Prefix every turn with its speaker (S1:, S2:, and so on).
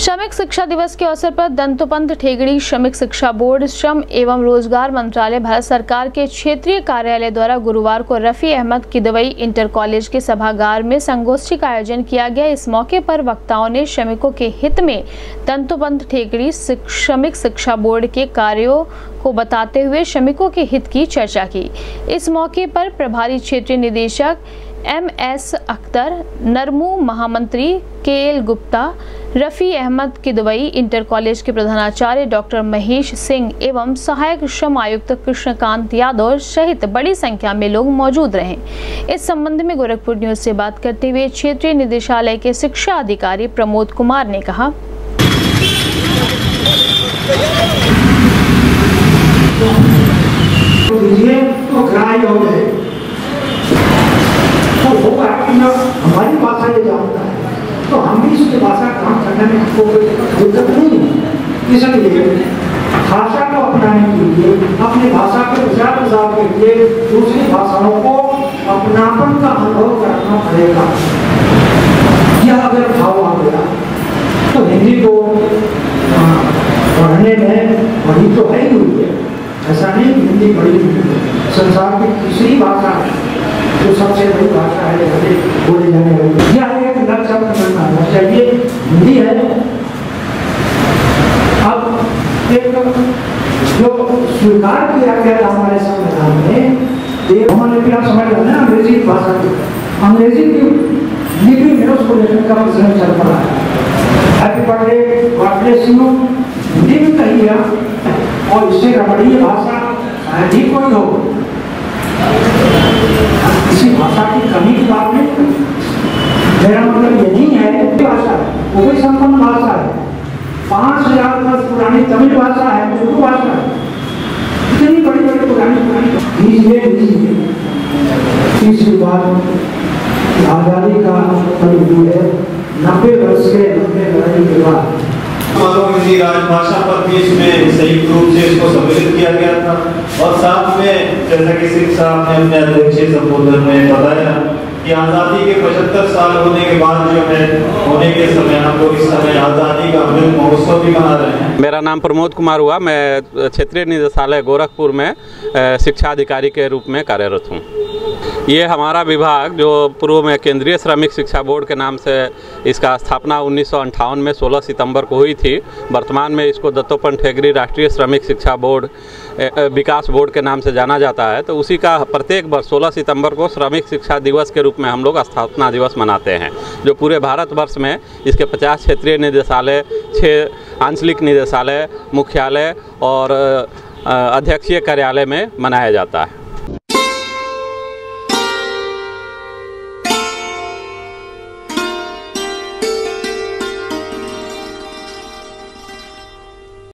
S1: श्रमिक शिक्षा दिवस के अवसर पर दंतोपंत ठेगड़ी, श्रमिक शिक्षा बोर्ड, श्रम एवं रोज़गार मंत्रालय, भारत सरकार के क्षेत्रीय कार्यालय द्वारा गुरुवार को रफी अहमद किदवई इंटर कॉलेज के सभागार में संगोष्ठी का आयोजन किया गया। इस मौके पर वक्ताओं ने श्रमिकों के हित में दंतोपंत ठेगड़ी श्रमिक शिक्षा बोर्ड के कार्यों को बताते हुए श्रमिकों के हित की चर्चा की। इस मौके पर प्रभारी क्षेत्रीय निदेशक एम एस अख्तर, नरमू महामंत्री के L Gupta, Rafi Ahmad Kidwai inter college के प्रधानाचार्य डॉक्टर महेश सिंह एवं सहायक श्रम आयुक्त कृष्णकांत यादव सहित बड़ी संख्या में लोग मौजूद रहे। इस संबंध में गोरखपुर न्यूज़ से बात करते हुए क्षेत्रीय निदेशालय के शिक्षा अधिकारी प्रमोद कुमार ने कहा
S2: तो होगा कि ना, हमारी भाषा ये जानता है। तो हम भी इसकी भाषा काम करने में हमको दिक्कत नहीं है। इसलिए भाषा को अपनाने के लिए, अपनी भाषा के प्रचार प्रसार के लिए दूसरी भाषाओं को अपनापन का अनुभव करना पड़ेगा। यह अगर भाव आ गया तो हिंदी को पढ़ने में बड़ी तो है ही हुई है। ऐसा नहीं, हिंदी बड़ी संसार की तीसरी भाषा है। जो सबसे बड़ी भाषा है हमें बोले जाने वाली। यह एक लक्ष्य अपना आना चाहिए हिंदी है। अब एक जो स्वीकार किया गया था हमारे संविधान में हमारे क्या समझ रहे हैं अंग्रेज़ी भाषा की? अंग्रेज़ी की लिपि में उसको लेने का प्रश्न चल पड़ा है। Happy birthday God bless you Hindi में कहिए और इससे रमणीय भाषा ही कोई हो किसी भाषा की कमी की बात नहीं मेरा मतलब ये नहीं है भाषा है वो भी संपन्न भाषा है। पाँच हज़ार वर्ष पुरानी तमिल भाषा है उर्दू भाषा है। इतनी बड़ी बड़ी पुरानी पुरानी तीसरी बात आज़ादी का परिधि है। नब्बे वर्ष के नब्बे लड़ाई के बाद।
S3: मानो राजभाषा पर भी इसमें संयुक्त रूप से इसको सम्मिलित किया गया था। और साथ में जैसा कि सिंह साहब ने अपने अध्यक्षीय संबोधन में बताया कि आज़ादी के 75 साल होने के बाद जो है, होने के समय हम लोग इस समय आज़ादी का अमृत महोत्सव भी मना रहे हैं।
S4: मेरा नाम प्रमोद कुमार हुआ। मैं क्षेत्रीय निदेशालय गोरखपुर में शिक्षा अधिकारी के रूप में कार्यरत हूँ। ये हमारा विभाग जो पूर्व में केंद्रीय श्रमिक शिक्षा बोर्ड के नाम से इसका स्थापना उन्नीस में 16 सितंबर को हुई थी। वर्तमान में इसको दत्तोपन ठेगरी राष्ट्रीय श्रमिक शिक्षा बोर्ड विकास बोर्ड के नाम से जाना जाता है। तो उसी का प्रत्येक वर्ष 16 सितंबर को श्रमिक शिक्षा दिवस के रूप में हम लोग स्थापना दिवस मनाते हैं, जो पूरे भारतवर्ष में इसके 50 क्षेत्रीय निदेशालय छः आंचलिक निदेशालय, मुख्यालय और अध्यक्षीय कार्यालय में मनाया जाता है।